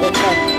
我ป็